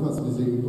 Podcast gesehen.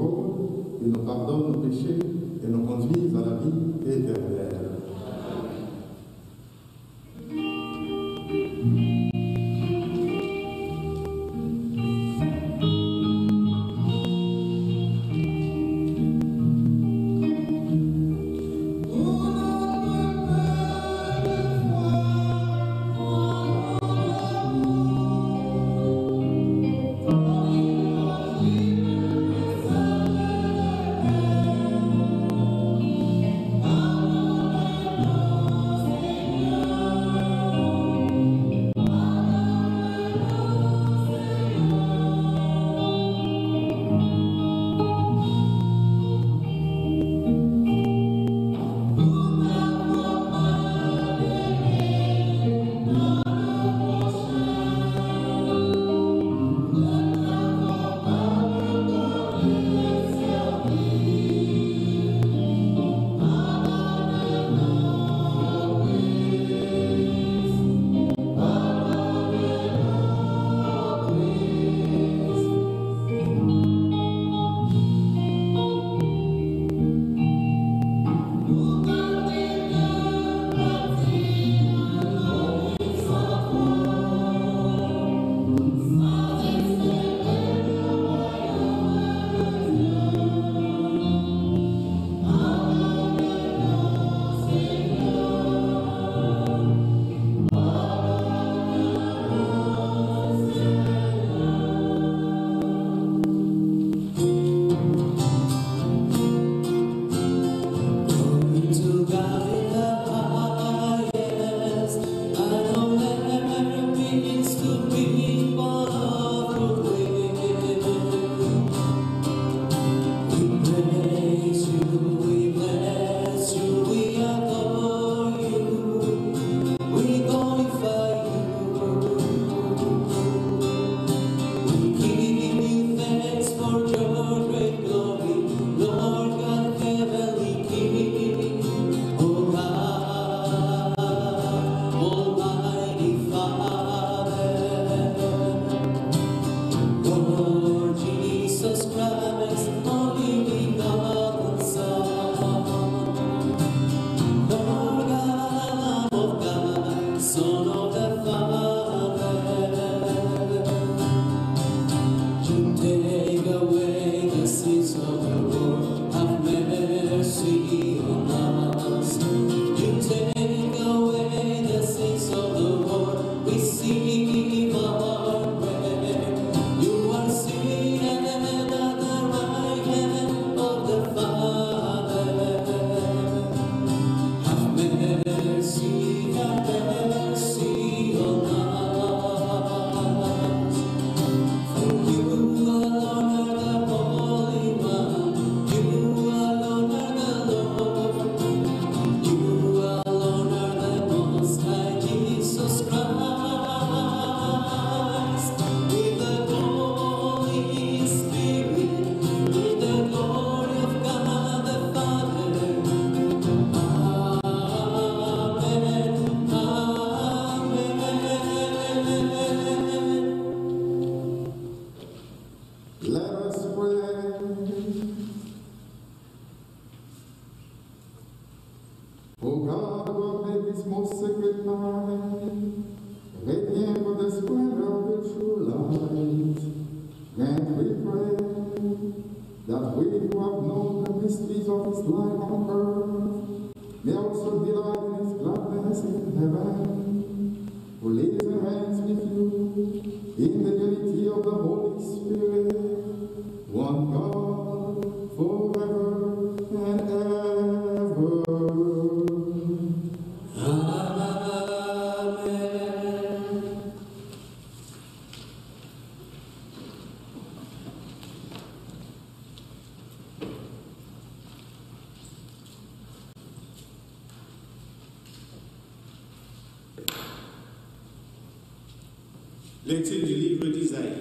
Lecture du livre d'Isaïe.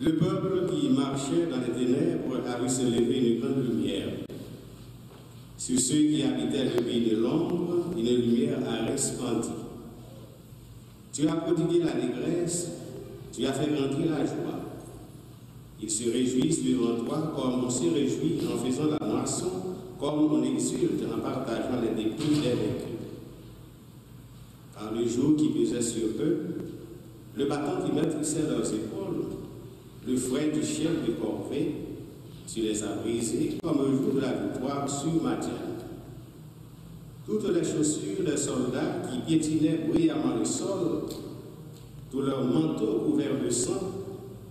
Le peuple qui marchait dans les ténèbres a vu se lever une grande lumière. Sur ceux qui habitaient le pays de l'ombre, une lumière a resplendi. Tu as prodigué la dégresse, tu as fait grandir la joie. Ils se réjouissent devant toi comme on se réjouit en faisant la moisson, comme on exulte en partageant les dépouilles des vaincus. Car le jour qui sur eux, le bâton qui maîtrisait leurs épaules, le fouet du chef de corvée, tu les as brisés comme le jour de la victoire sur Madian. Toutes les chaussures des soldats qui piétinaient bruyamment le sol, tous leurs manteaux couverts de sang,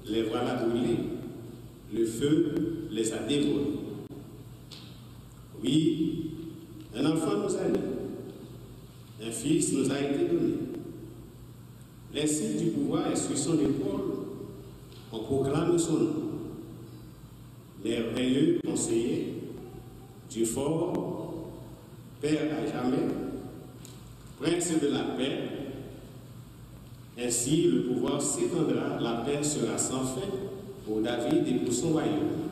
les voilà brûlés. Le feu les a dévorés. Oui, un enfant nous a né. Un fils nous a été donné. Les du pouvoir est sur son épaule. On proclame son nom. Merveilleux conseiller, du fort, Père à jamais, Prince de la paix. Ainsi, le pouvoir s'étendra, la paix sera sans fin pour David et pour son royaume.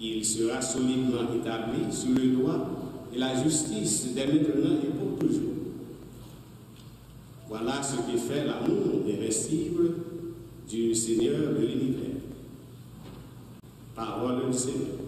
Il sera solidement établi sur le droit et la justice dès maintenant et pour toujours. Voilà ce qui fait l'amour irrésistible du Seigneur de l'univers. Parole du Seigneur.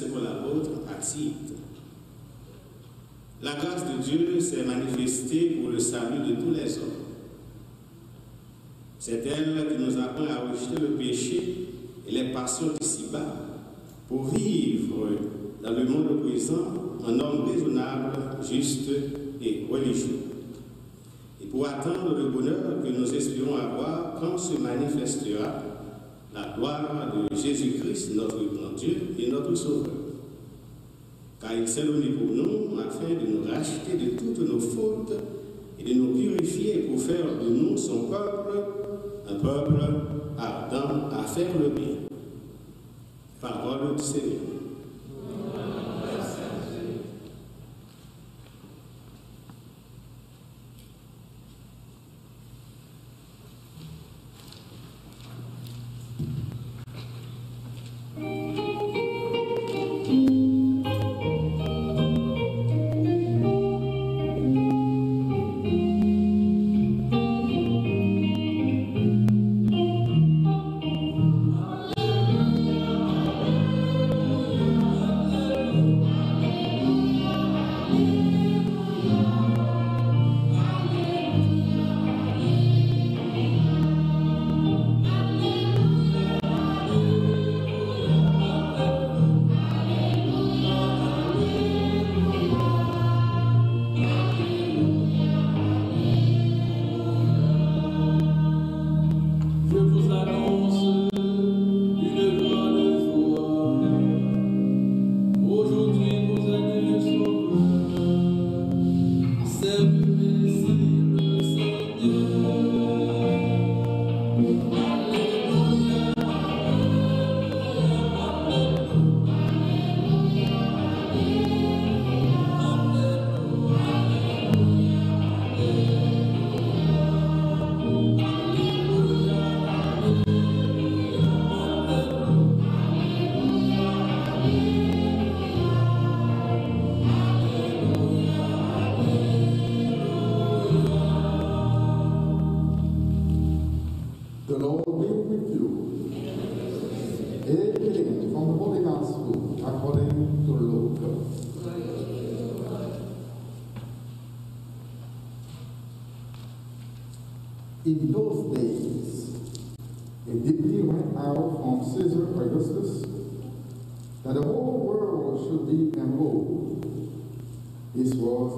De la apôtre à. La grâce de Dieu s'est manifestée pour le salut de tous les hommes. C'est elle qui nous apprend à rejeter le péché et les passions d'ici-bas pour vivre dans le monde présent un homme raisonnable, juste et religieux. Et pour attendre le bonheur que nous espérons avoir quand se manifestera la gloire de Jésus-Christ, notre Dieu et notre Sauveur. Car il s'est donné pour nous afin de nous racheter de toutes nos fautes et de nous purifier pour faire de nous son peuple, un peuple ardent à faire le bien. Parole du Seigneur.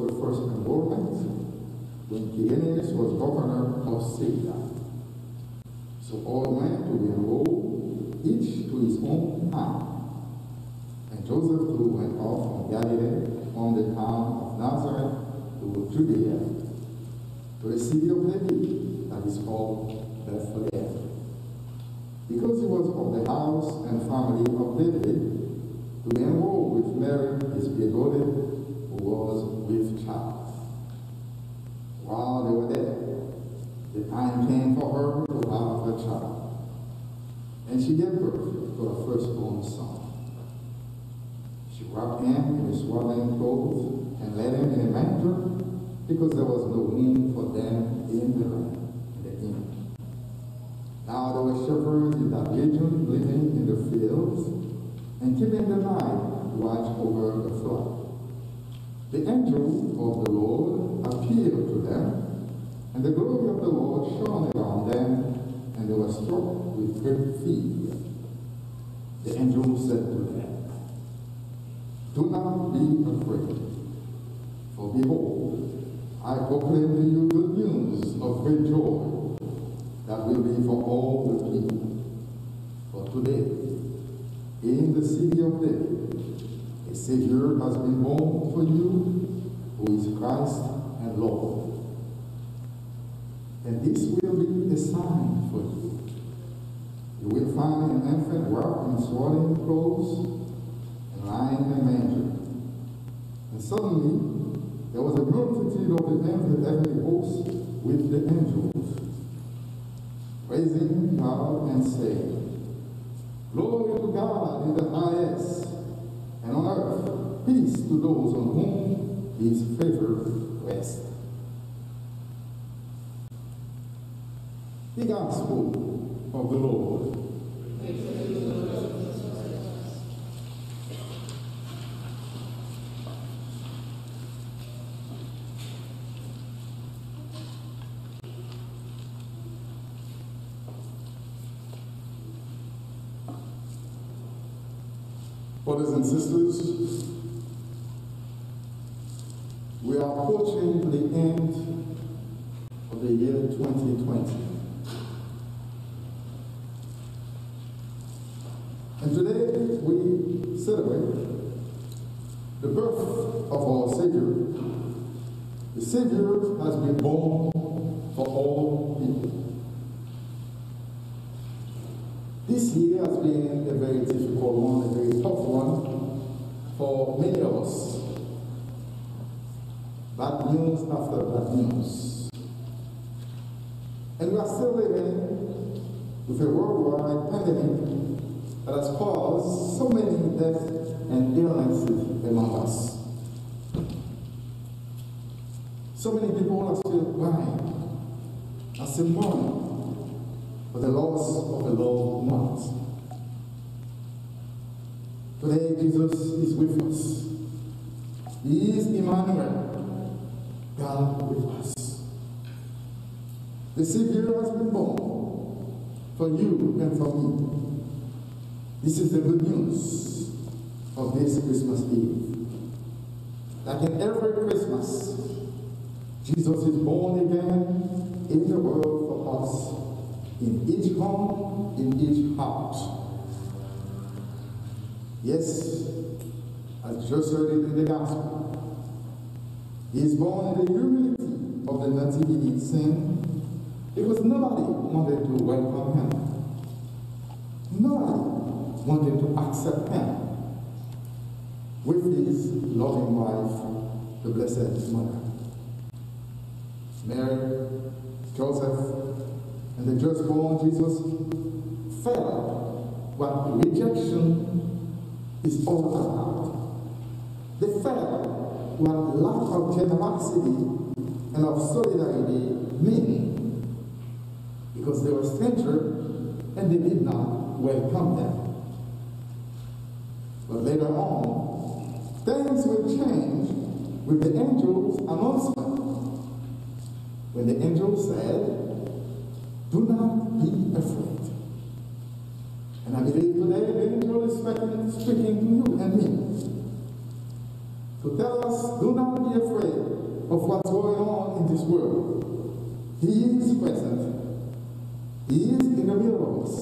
The first enrollment when Quirinius was governor of Syria. So all went to be enrolled, each to his own town. And Joseph too went off from Galilee, from the town of Nazareth to Judea, to the city of David that is called Bethlehem. Because he was of the house and family of David, to be enrolled with Mary, his betrothed, who was with child. While they were there, the time came for her to have a child. And she gave birth to her firstborn son. She wrapped him in swaddling clothes and laid him in a manger because there was no room for them in the land, in the inn. Now there were shepherds in that region living in the fields and keeping the night to watch over the flock. The angel of the Lord appeared to them, and the glory of the Lord shone around them, and they were struck with great fear. The angel said to them, Do not be afraid, for behold, I proclaim to you good news of great joy that will be for all the people. For today, in the city of David, a Savior has been born for you, who is Christ and Lord. And this will be a sign for you. You will find an infant wrapped in swaddling clothes and lying in a manger. And suddenly there was a multitude of the heavenly hosts with the angels, praising God and saying, Glory to God in the highest, and on earth peace to those on whom his favor rests. The Gospel of the Lord. Brothers and sisters, Savior has been born for all people. This year has been a very difficult one, a very tough one for many of us. Bad news after bad news. And we are still living with a worldwide pandemic that has caused so many deaths and illnesses among us. So many people are still crying, are still mourning for the loss of a loved ones. Today, Jesus is with us. He is Emmanuel, God with us. The Savior has been born for you and for me. This is the good news of this Christmas Eve. Like in every Christmas, Jesus is born again in the world for us, in each home, in each heart. Yes, as just heard it in the gospel, he is born in the humility of the nativity scene because nobody wanted to welcome him. Nobody wanted to accept him with his loving wife, the Blessed Mother. Mary, Joseph, and the just born Jesus felt what rejection is all about. They felt what lack of generosity and of solidarity mean because they were strangers and they did not welcome them. But later on, things will change with the angel's announcement. When the angel said, Do not be afraid. And I believe today the angel is speaking, to you and me to tell us, do not be afraid of what's going on in this world. He is present. He is in the middle of us.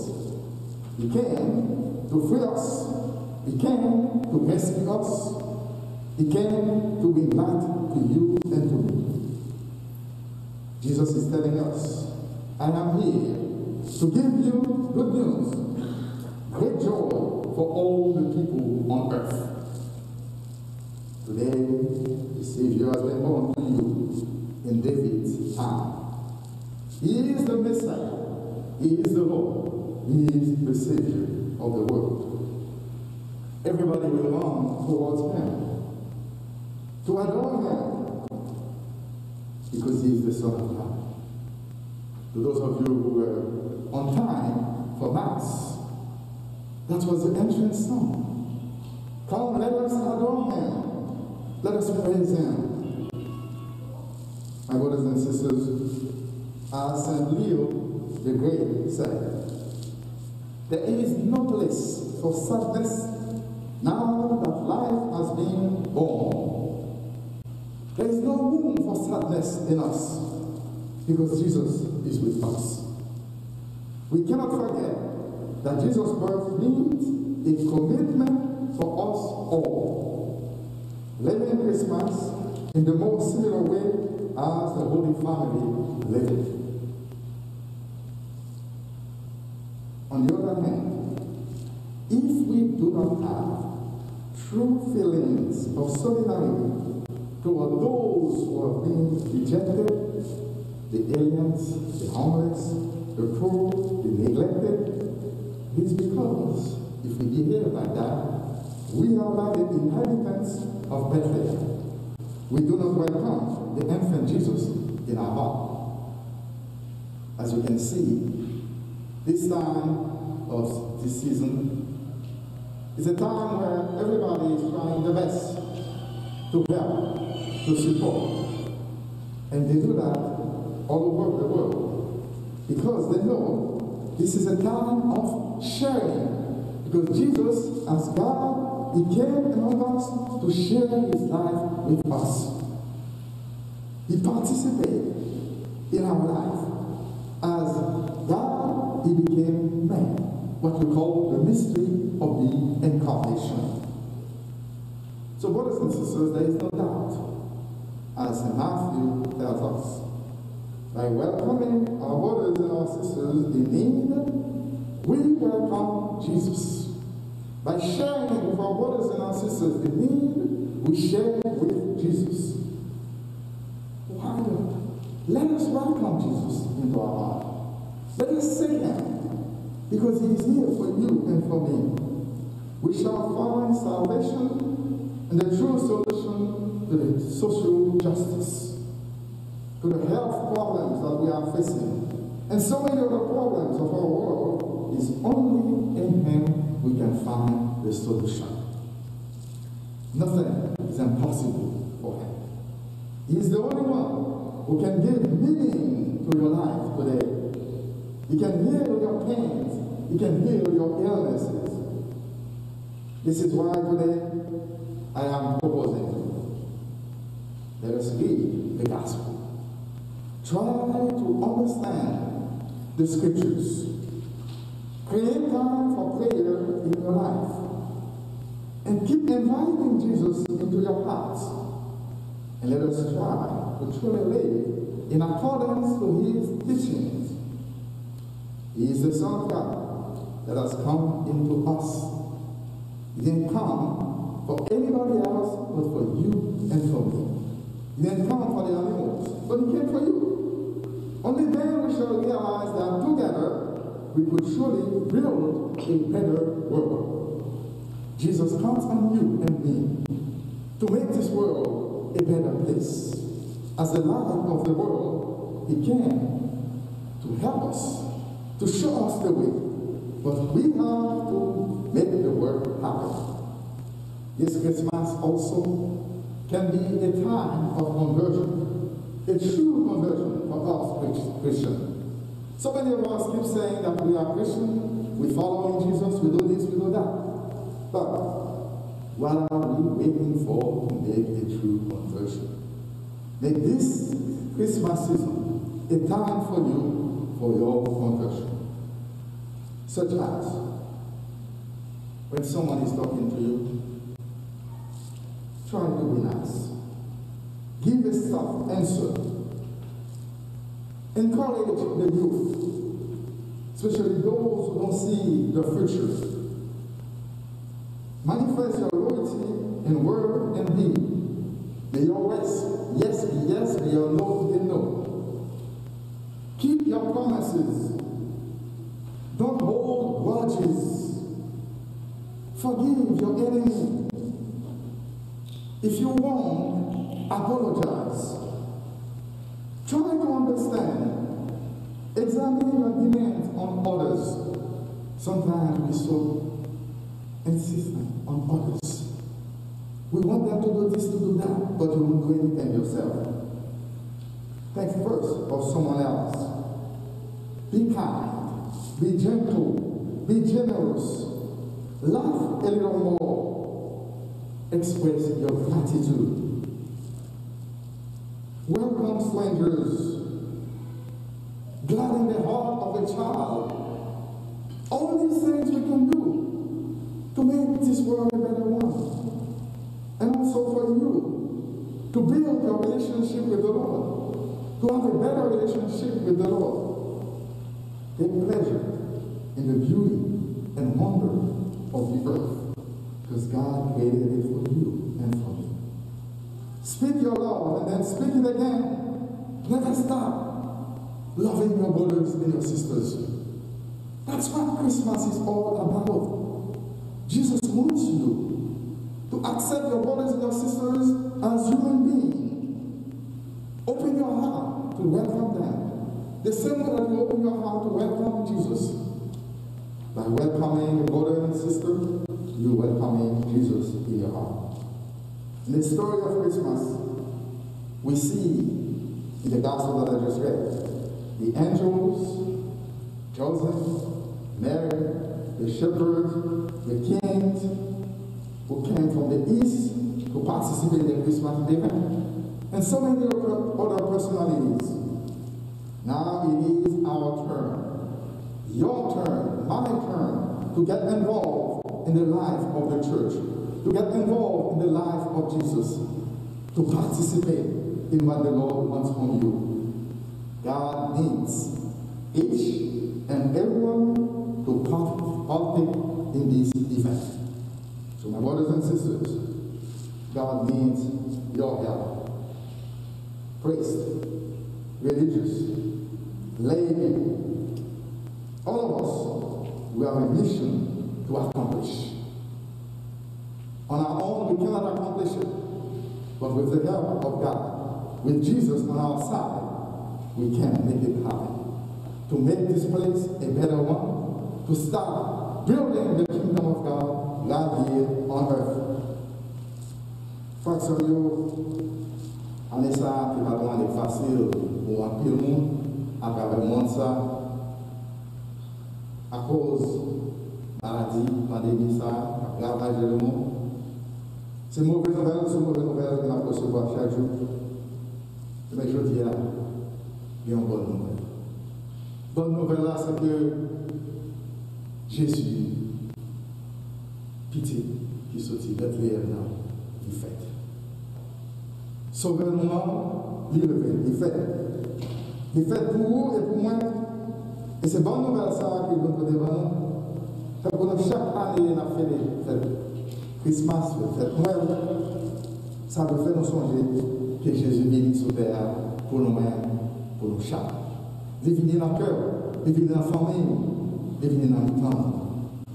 He came to free us he came to rescue us. He came to be light to you and to me. Jesus is telling us, I am here to give you good news, great joy for all the people on earth. Today, the Savior has been born to you in David's time. He is the Messiah. He is the Lord. He is the Savior of the world everybody will long towards him, to adore him, because he is the Son of God. To those of you who were on time for Mass, that was the entrance song. Come, let us adore him. Let us praise him. My brothers and sisters, as St. Leo the Great said, there is no place for sadness now sadness in us because Jesus is with us. We cannot forget that Jesus' birth means a commitment for us all. Living Christmas in the most similar way as the Holy Family lived. On the other hand, if we do not have true feelings of solidarity toward those who are being rejected, the aliens, the homeless, the poor, the neglected, is because if we behave like that, we are like the inhabitants of Bethlehem. We do not welcome the infant Jesus in our heart. As you can see, this time of this season is a time where everybody is trying their best to help, to support. And they do that all over the world because they know this is a time of sharing. Because Jesus, as God, He came among us to share His life with us. He participated in our life. As God, He became man, what we call the mystery of the incarnation. So, brothers and sisters, there is no doubt, as Matthew tells us, by welcoming our brothers and our sisters in need, we welcome Jesus. By sharing with our brothers and our sisters in need, we share with Jesus. Why not? Let us welcome Jesus into our heart. Let us say him, because he is here for you and for me. We shall find salvation and the true solution to the social justice, to the health problems that we are facing, and so many other problems of our world. Is only in him we can find the solution. Nothing is impossible for him. He is the only one who can give meaning to your life today. He can heal your pains. He can heal your illnesses. This is why today I am proposing let us read the gospel. Try to understand the scriptures. Create time for prayer in your life. And keep inviting Jesus into your hearts. And let us try to truly live in accordance to his teachings. He is the Son of God that has come into us. He didn't come for anybody else but for you and for me. He didn't come for the animals, but he came for you. Only then we shall realize that together we could surely build a better world. Jesus counts on you and me to make this world a better place. As the light of the world, He came to help us, to show us the way. But we have to make the work happen. This Christmas also can be a time of conversion, a true conversion for us Christians. So many of us keep saying that we are Christian, we follow in Jesus, we do this, we do that. But what are we waiting for to make a true conversion? Make this Christmas season a time for you for your conversion. Such as when someone is talking to you, nice. Give a soft answer. Encourage the youth, especially those who don't see the future. Manifest your loyalty in word and deed. May your yes, yes be yes, may your no be no. Keep your promises. Don't hold grudges. Forgive your enemy. If you wrong, apologize. Try to understand. Examine your demands on others. Sometimes we so insistent on others. We want them to do this, to do that, but you won't do anything yourself. Think first of someone else. Be kind, be gentle, be generous. Laugh a little more. Express your gratitude. Welcome strangers. Gladden the heart of a child. All these things we can do to make this world a better one. And also for you to build your relationship with the Lord, to have a better relationship with the Lord. Take pleasure in the beauty and wonder of the earth because God created it for you and for me. Speak your love and then speak it again. Never stop loving your brothers and your sisters. That's what Christmas is all about. Jesus wants you to accept your brothers and your sisters as human beings. Open your heart to welcome them. The same way that you open your heart to welcome Jesus. By welcoming a brother and sister, you're welcoming Jesus in your heart. In the story of Christmas, we see in the gospel that I just read, the angels, Joseph, Mary, the shepherds, the kings, who came from the East to participate in the Christmas event, and so many other personalities. Now it is our turn, your turn, my turn, to get involved in the life of the church, to get involved in the life of Jesus, to participate in what the Lord wants from you. God needs each and everyone to part- partake in this event. So, my brothers and sisters, God needs your help. Priest, religious, lay people, all of us, we have a mission to accomplish. On our own, we cannot accomplish it. But with the help of God, with Jesus on our side, we can make it happen. To make this place a better one, to start building the kingdom of God right here on earth. Frères sœurs, yo, année ça, qui va vraiment être facile pour un pile monde à travers le monde ça, à cause maladie, pandémie ça, ravage le monde. C'est mauvaise nouvelle, c'est mauvaise nouvelle qu'on a recevoir chaque jour. Mais je dis là, il y a une bonne nouvelle. Bonne nouvelle là, c'est que Jésus, pitié, qui sortit Bethléem là, il fait. Sauveur-nous, il levé, il fait. Il fait pour vous et pour moi. Et c'est bonne nouvelle ça qui est. C'est pour nous chaque année, on a fait des fêtes. Christmas, fête Noël. Ça veut faire nous songer que Jésus vient sur terre pour nous-mêmes, pour nous chaque. Il vient dans le cœur, vient dans la famille, il vient dans le temps.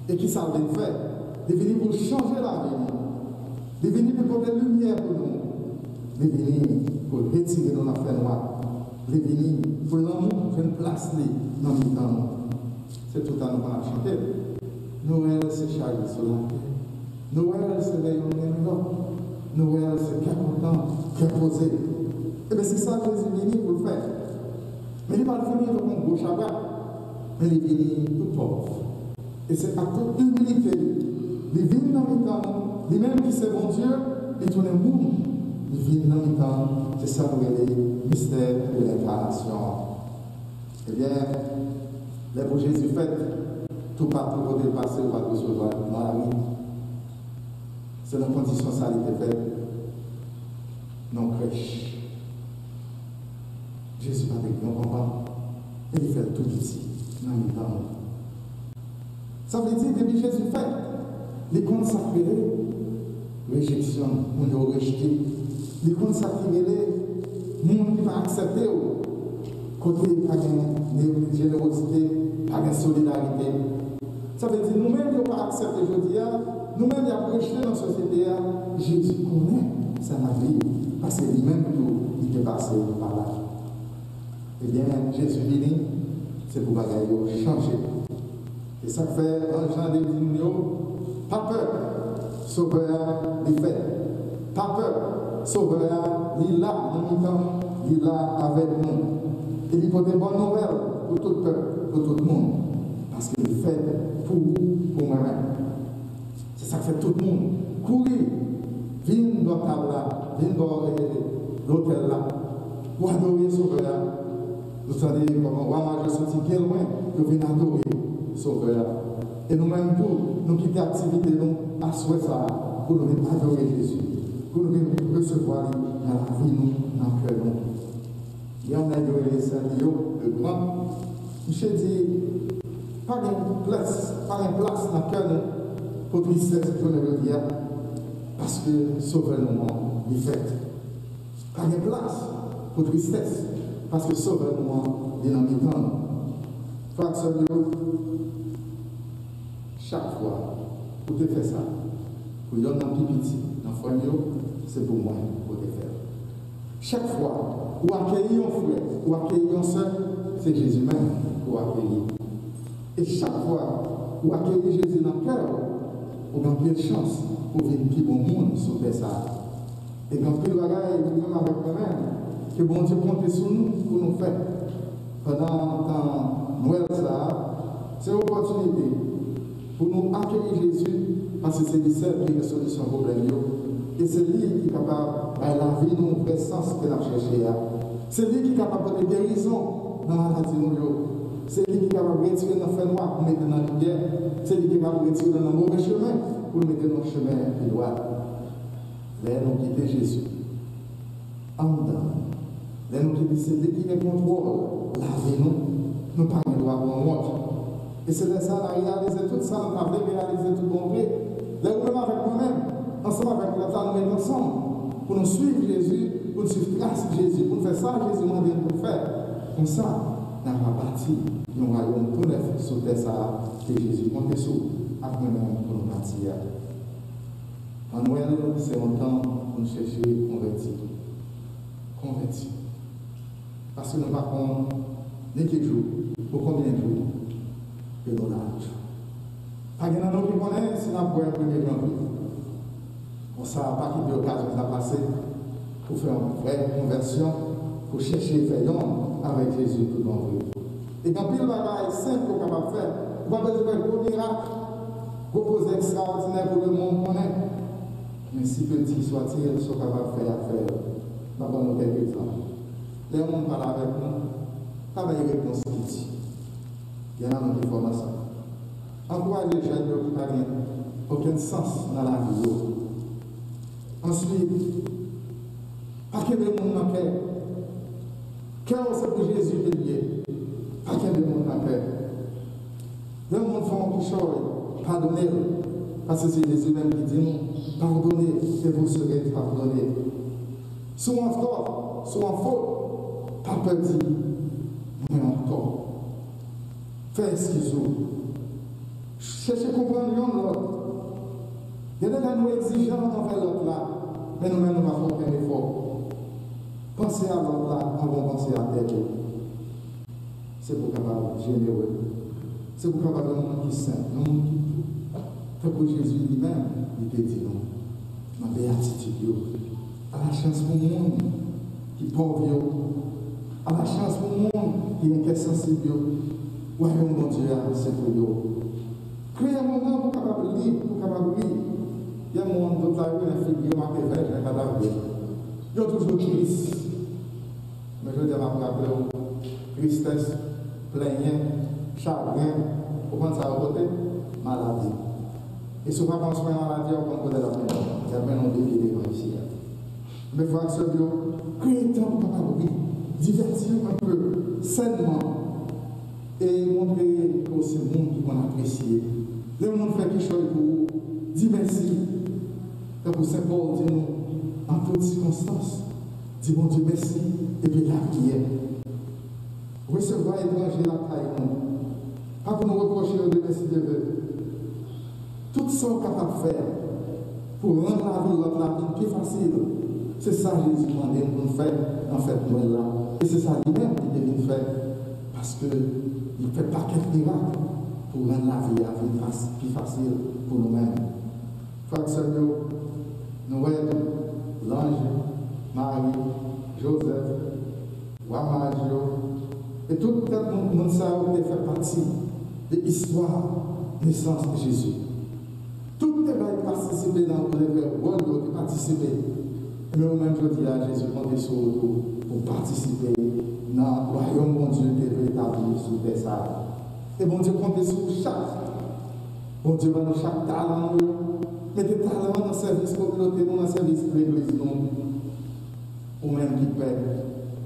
Et qui ça veut faire? Vient pour changer la vie. Vient pour porter lumière pour nous. Vient pour retirer nos affaires noires. Il vient pour l'amour, faire une place dans le temps. C'est tout à nous a chanté. Noël, c'est Charles sur la terre. Noël, c'est l'événement. Noël, c'est 40 ans reposé. Et bien, c'est ça que les États-Unis veulent faire. Mais les Balkans vont gauche à droite. Mais les Guinéens, tout pauvres. Et c'est à toute humilité, les villes dans les temps, les mêmes qui servent bon Dieu, et tout le monde, les villes dans les temps, c'est ça pour les mystères de l'incarnation. Eh bien, les pour Jésus fait, tout partout pour dépasser, pas tout se dans la vie. C'est dans condition ça il était fait. Non crèche. Jésus avec nous comprend. Et il fait tout ici, dans le temps. Ça veut dire, depuis Jésus fait, les consacrés, réjection, on les rejeté. Les consacrés, monde qui va accepter, côté pas de générosité, pas de solidarité. Ça veut dire, nous-mêmes, nous ne pas accepter aujourd'hui, nous-mêmes, nous avons rejeté dans la société, Jésus connaît sa vie, parce que lui-même, il est passé par là. Eh bien, Jésus venu, c'est pour bagaille changer. Et ça fait un Jean de pas peur, sauveur les fait. Pas peur, sauveur, il est là, nous temps, il est là avec nous. Et il faut des bonnes nouvelles pour tout peuple, pour tout le monde. Parce qu'il fait pour pour moi-même. Ça fait tout le monde. Courir, viens dans la table là, viens dans l'hôtel là, pour adorer Sauveur. Vous savez comment moi, je suis bien loin, je viens adorer Sauveur. Et nous-mêmes, tous, nous quittons l'activité, nous, à souhait ça, pour nous adorer Jésus, pour nous recevoir dans la vie, nous, dans le cœur, nous. Et on a adoré Saint-Lio, le grand. Michel dit, pas de place, pas de place dans le cœur, pour tristesse, pour le dire, parce que sauveur-nous, il fait. Pas de place pour tristesse, parce que sauveur-nous, il dans le temps. Frère Saint-Lio, chaque fois, pour te faire ça, pour y avoir un petit dans foyer, c'est pour moi pour te faire. Chaque fois, ou accueillir un frère, ou accueillir un soeur, c'est Jésus même pour accueillir. Et chaque fois, ou accueillir Jésus dans le cœur, ou pas de chance pour vivre plus bon monde sur le ça. Et quand le bagage est même avec nous-mêmes, que bon Dieu compte sur nous pour nous faire. Pendant Noël, ça, c'est l'opportunité pour nous accueillir Jésus parce que c'est lui seul qui résout son problème. Et c'est lui qui est capable de la vie, nous, le sens que nous cherchons. Hein. C'est lui qui est capable de guérison dans la maladie. C'est lui qui est capable de retirer nos faits noirs pour mettre dans la lumière. C'est lui qui est capable de retirer dans le mauvais chemin pour mettre dans le chemin plus droit. Là, nous quitter Jésus. En dedans. Là, nous quitter c'est lui qui est contrôle. La vie, nous, nous pas le droit pour nous. Et c'est de ça qu'on a réalisé tout ça, on a réalisé tout vrai. Là, nous avec moi-même, ensemble avec l'autre, nous mettons ensemble pour nous suivre Jésus, pour nous suivre grâce Jésus, pour nous faire ça, Jésus m'a dit pour faire. Comme ça, nan rapati, yon rayon pou nef sote sa ke Jezu konte sou ap menan pou nou pati ya. Anwen, se yon tan pou nou cheshe konverti. Konverti. Paske jou, pou konbyen jou, pe nou la jou. Pagè nan nou ki konen, se nan. On sa pa ki de okazyon sa pase pou fè yon vre konversyon, pou cheshe fè yon avec Jésus tout le monde. Et quand pile bagaille simple qu'on capable faire, pas besoin de gros miracle, gros extraordinaire pour le monde connaît. Mais si petit soit-il, sont capables de faire affaire. Nous avons quelques exemples. Les gens parlent avec nous, de réponse qui dit. Il y a qui font ça. Encouragez les jeunes qui n'ont aucun sens dans la vie. Ensuite, pas que le monde n'a Cœur, c'est pour Jésus qui est lié. Pas que le monde n'a cœur. Le monde fait un chose, pardonnez Parce que c'est Jésus même qui dit pardonnez et vous serez pardonnés. Soit en tort, soit en faute, pas petit, mais en tort. Fais excuse-vous. Cherchez à comprendre l'autre. Il y a des gens exigeants envers l'autre là, mais nous-mêmes nous pas faire un effort. avanceava a avanceava até que Seu cavalo gemeu. Seu é cavalo não quis não Foi Jésus lui-même, il né? te dit non. Ma béatitude, à la chance pour le monde qui pauvre, à la chance pour le que qui est insensible, royaume de Dieu, c'est pour vous. Créez un moment pour capable lire, o capable lire. Il y a un monde de la rue, un figure, un évêque, un cadavre. Il y a toujours Christ. Mais je nous devons rappeler tristesse, plaignée, chagrin, pour prendre à maladie. Et souvent, quand on se maladie, on prend de la maison. La maison, on dévie devant ici. Mais frères et sœurs, créez temps pour parler, divertir un peu sainement et montrer aussi au monde qu'on apprécie. Le monde fait quelque chose pour dire merci. Pour en toutes circonstances, dis mon Dieu merci la prière. Recevoir étranger la taille, Pas pour nous reprocher de merci de Dieu. Tout ce qu'on est capable de faire pour rendre la vie de la vie plus facile, c'est ça que Jésus demandé pour nous faire, en fait, nous là. Et c'est ça lui-même qui devait faire. Parce que il fait pas de miracles pour rendre la vie, plus facile pour nous-mêmes. Frère nous voyons l'ange, Marie, Joseph, Wamadio, et tout le monde qui fait partie de l'histoire de naissance de Jésus. Tout le monde participer dans le rôle de participer. Mais au même je dis à Jésus, comptez sur pour participer dans le royaume, mon Dieu, qui est établi sous des arbres. Et mon Dieu, comptez sur chaque. Mon Dieu, va nous chaque talent, mettez talent dans le service communauté, dans le service de l'église, ou même qui pète,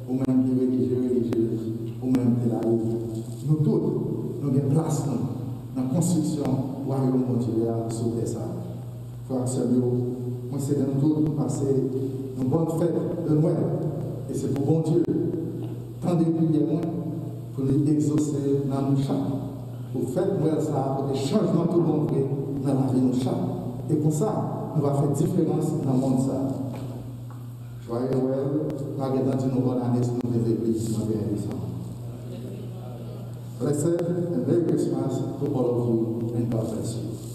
ou même qui religieux, religieux, ou même qui la Nous tous, nous avons place dans la construction du royaume, mon Dieu, sous des arbres. Frère, Seigneur, moi, c'est dans nous tous passer une bonne fête de Noël. Et c'est pour bon Dieu tant de prières pour les exaucer dans nos chats. Pour faire ça, pour des changements tout le monde dans la vie de nos chats. Et pour ça, nous allons faire différence dans le monde. Ça. L'église, nous bien décembre. Blessed and very. Merry Christmas to all of you and God bless you.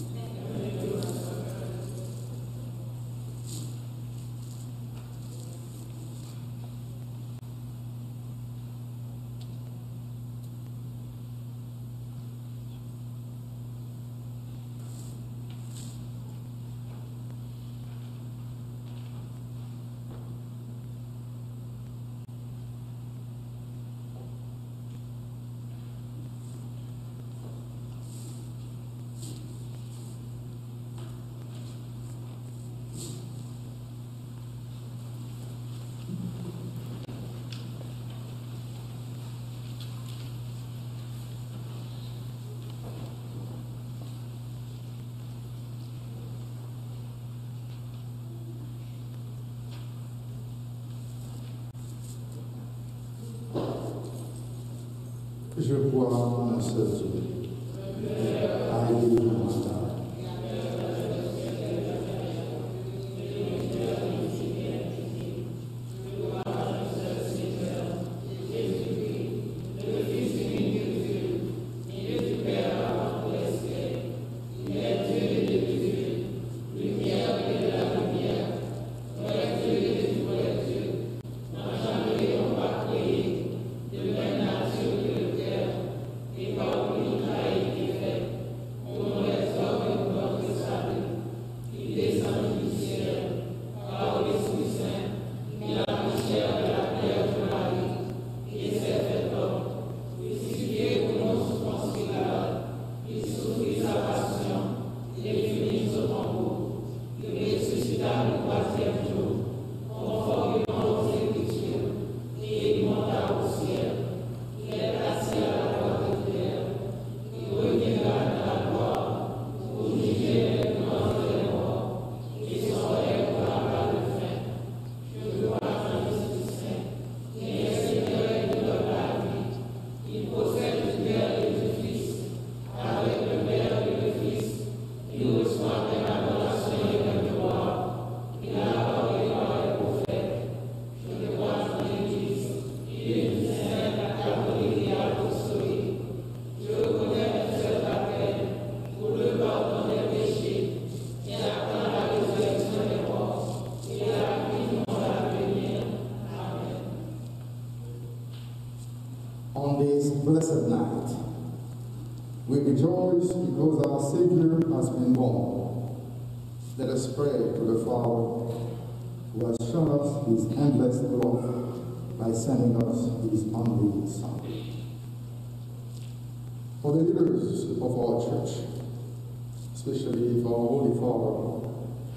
For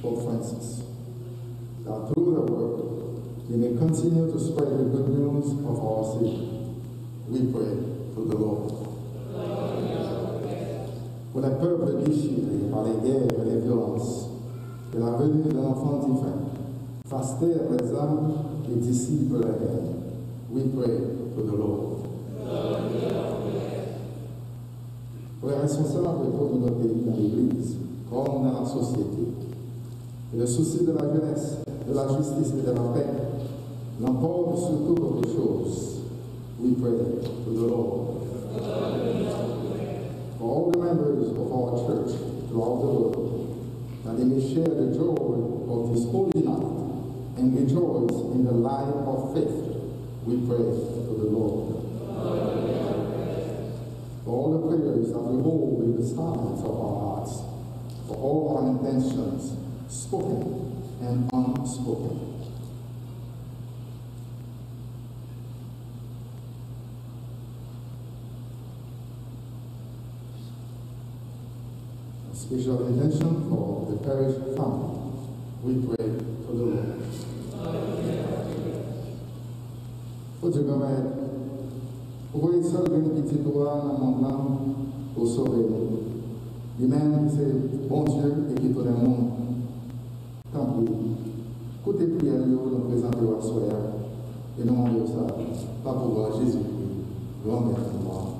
Pope Francis, that through their work we may continue to spread the good news of our Savior. We pray to the Lord. Pour les peuples déchirés par les guerres et les violences, que la venue de l'enfant divin fasse taire les âmes et dissipe la haine. We pray to the Lord. Pour les responsables de nos pays dans l'Église, comme dans la société, le souci de la jeunesse, de la justice et de la paix l'emporte sur toute autre chose. We pray to the Lord. For all the members of our church throughout the world, that they may share the joy of this holy night and rejoice in the light of faith, we pray to the Lord. For all the prayers that we hold in the silence of our hearts, for all our intentions, spoken and unspoken. A special intention for the parish family. We pray to the Lord. Faut Dieu permettre, vous voyez seul une petite pour sauver nous. Lui-même, c'est bon Dieu et qui tout le monde. Tant pis. Côté prière, nous présentons à soir et nous demandons ça, pas pour voir Jésus-Christ, grand maître moi.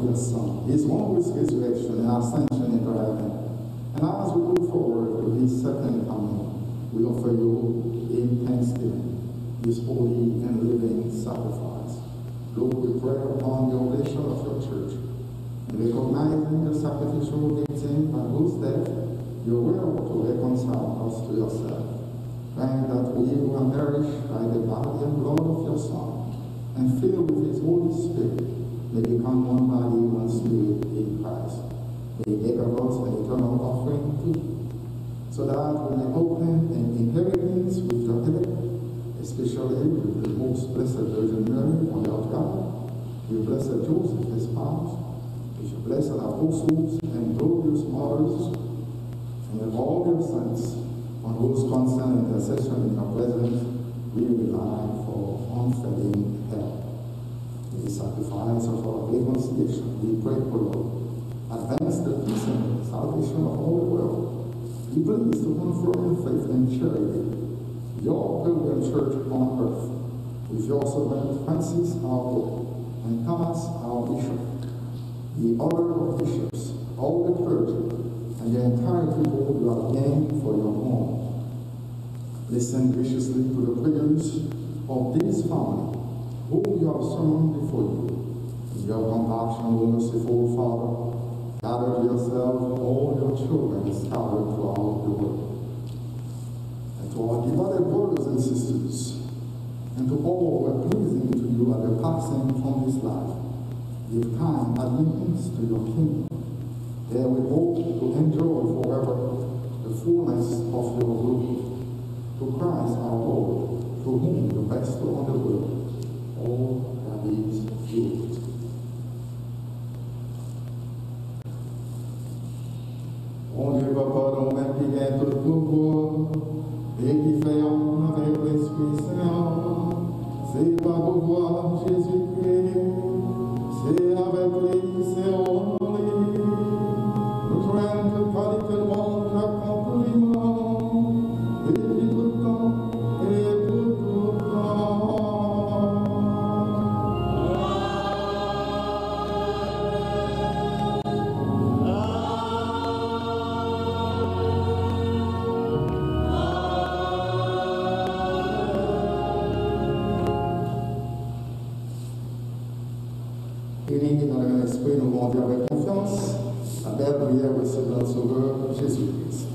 Of your Son, his wondrous resurrection and ascension into heaven, and as we look forward to his second coming, we offer you in thanksgiving his holy and living sacrifice. Lord, we pray upon the oblation of your church, and recognizing the sacrificial victim by whose death you will to reconcile us to yourself. Grant that we who are nourished by the body and blood of your Son, and filled with his Holy Spirit, may become one body, one spirit in Christ. They us an eternal offering to you, so that we may open an inheritance with your heaven, especially with the most blessed Virgin Mary, Mother of God, with blessed Joseph, his spouse, your blessed apostles and glorious martyrs, and all your saints, on whose constant intercession in your presence we rely for unfailing help. In the sacrifice of our reconciliation, we pray, for Lord, advance the peace and salvation of all the world. We Be pleased to confirm faith and charity your pilgrim church on earth, with your servant Francis our Pope and Thomas our Bishop, the order of bishops, all the clergy, and the entire people you have named for your home. Listen graciously to the prayers of this family, whom you have summoned before you. In your compassion, O merciful Father, gather to yourself all your children scattered throughout the world. And to our devoted brothers and sisters, and to all who are pleasing to you at the passing from this life, give kind admittance to your kingdom. There we hope to enjoy forever the fullness of your glory. To Christ our Lord, to whom you bestow on the world completamente finito. Onde evaporam o pimento do corpo, e que veio uma prescrição, se para o voar, Jesus, se a vai rendez avec confiance à la prière de notre Sauveur Jésus-Christ.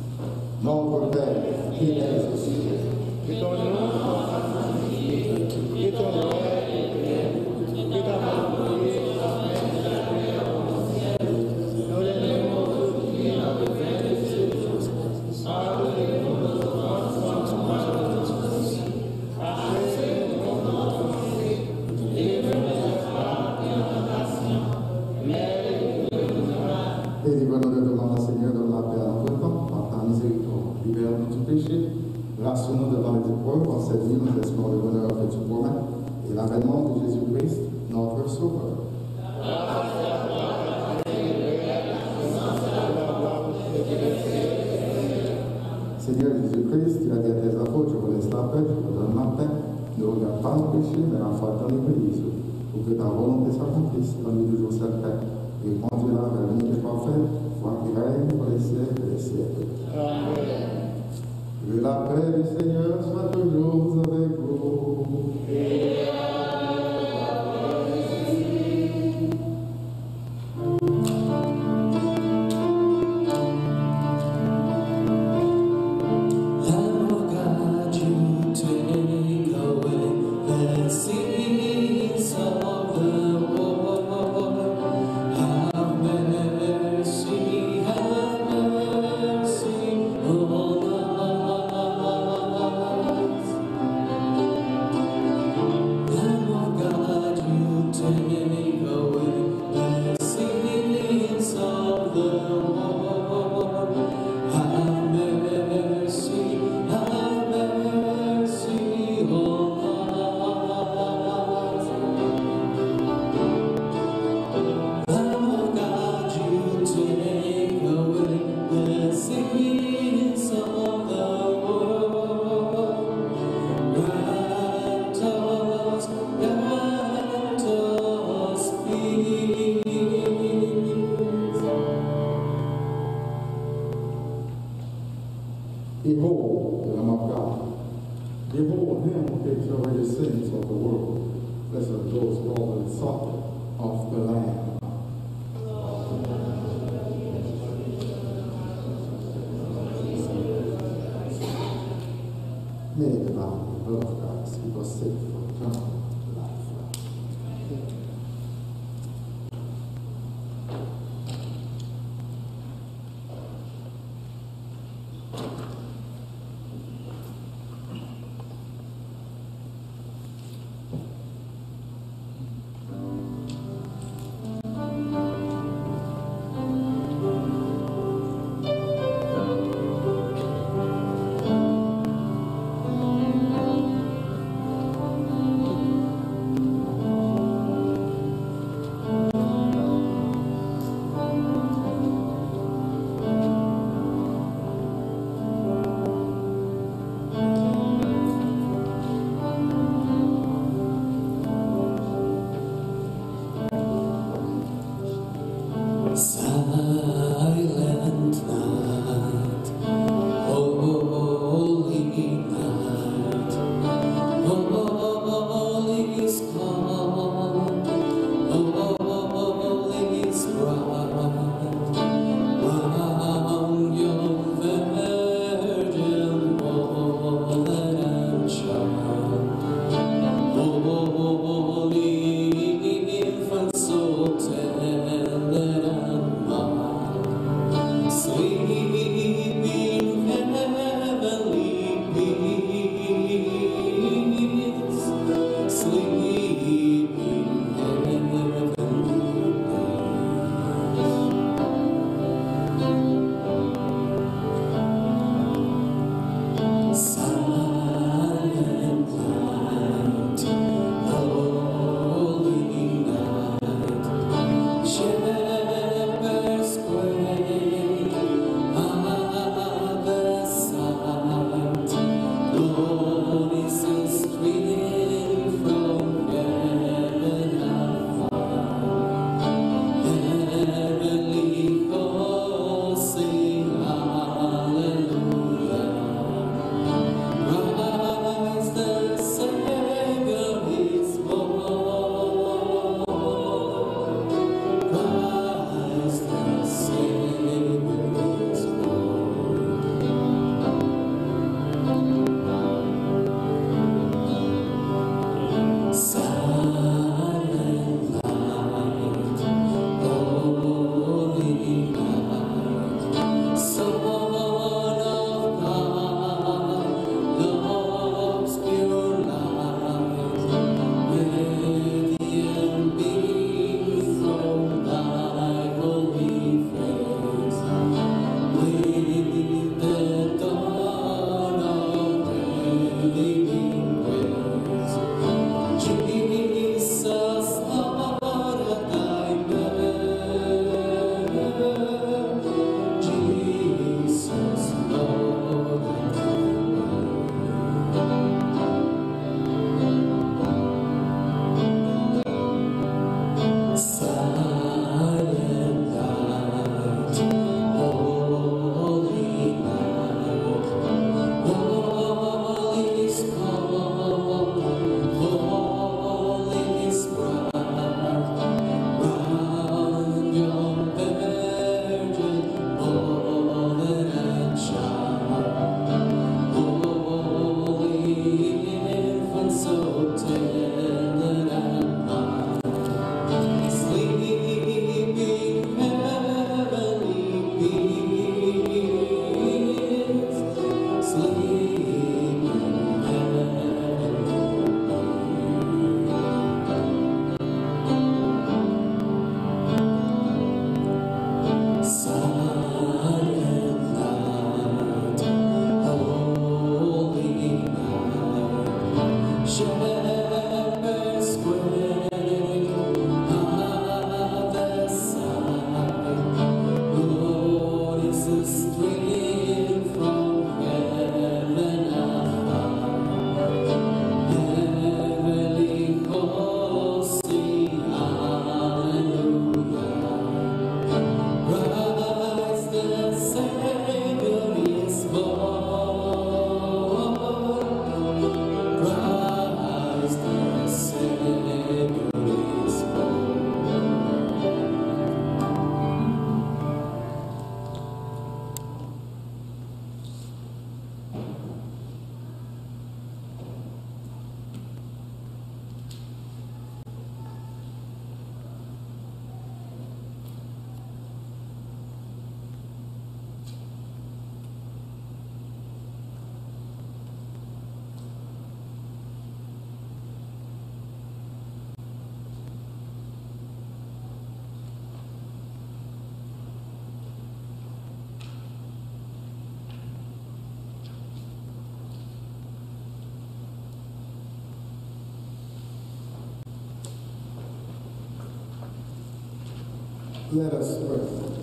Let us pray.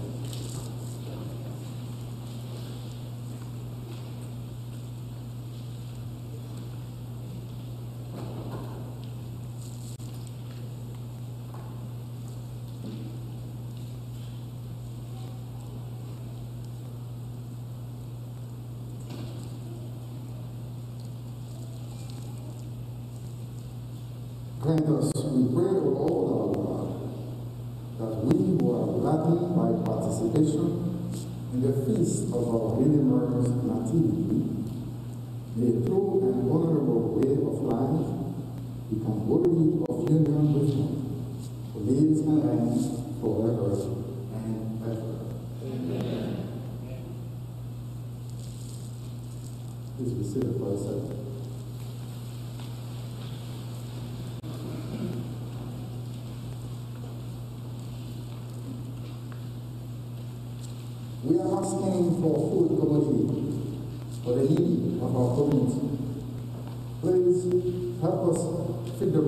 Grant us, we pray, O Lord our God, that we who are gladdened by participation in the feast of our Redeemer's Nativity may through an honorable way of life become worthy of union with Him, who lives and reigns forever and ever. We are asking for food commodity for the needy of our community. Please help us feed the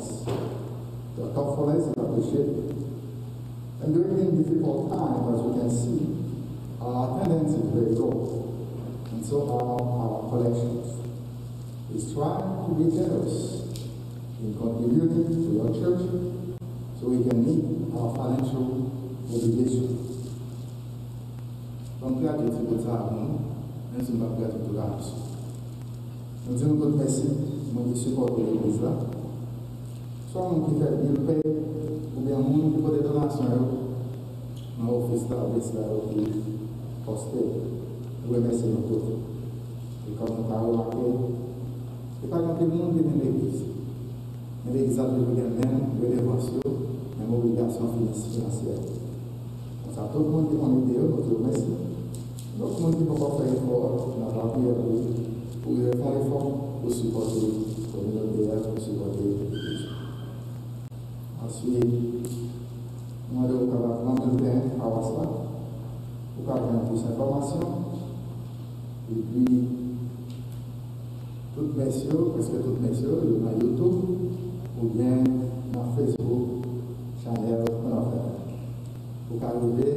office. Your thoughtfulness is appreciated. And during difficult times, as we can see, our attendance is very low, and so are our collections. We trying to be generous in contributing to your church so we can meet our financial obligations. Là, Dieu fait ça à nous, même si nous ne pouvons pas tout là. Nous disons tout merci, moi qui supporte l'église là. son moun ki fè bil pè, ou bè moun ki kote donasyon yo, nan ofis la, ofis la, ou ki poste, ou e mèsi nou kote. E kon nou ta ou akè, e pa kante moun ki nen l'eglise. Nen l'eglise apè pou gen men, ou e devasyon, men obligasyon finansyè. Kon sa tout moun ki kon ide yo, nou te mèsi. Tout moun ki pou kon fè efor, nan rapi apè, ou e fon efor, ou supporte, ou nou te apè, ou supporte, moi, je vais prendre le temps à Wasla pour avoir plus d'informations. Et puis, toutes messieurs, presque toutes messieurs, il y a YouTube ou bien dans Facebook, channel qu'on a fait. Pour arriver,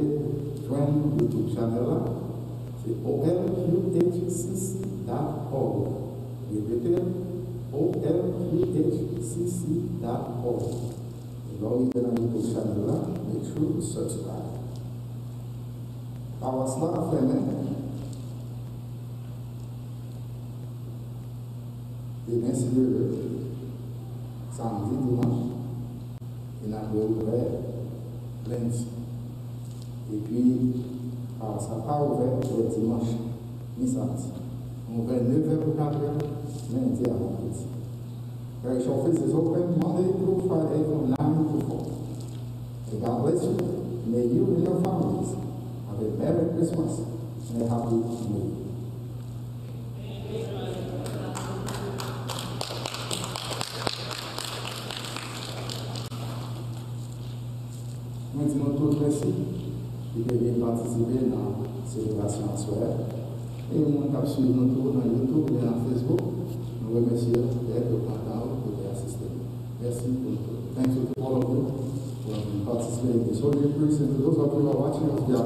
joindre YouTube channel là, c'est olqhcc.org. Répétez, olqhcc.org. Long dynamic cannula through such that avaslarfene yine siliyorum. Sanki duman inaugure vers lundi. Et puis, ça n'a pas ouvert le dimanche, ni samedi. On ouvert 9h pour 4h, lundi avant. Parish office is open Monday through Friday from 9 to 4. And God bless you. May you and your families have a Merry Christmas and a Happy New Year. Maintenant, tout merci qui devait participer dans la célébration à soir. Et mon cap suivre nous tous dans YouTube et dans Facebook. 对呀。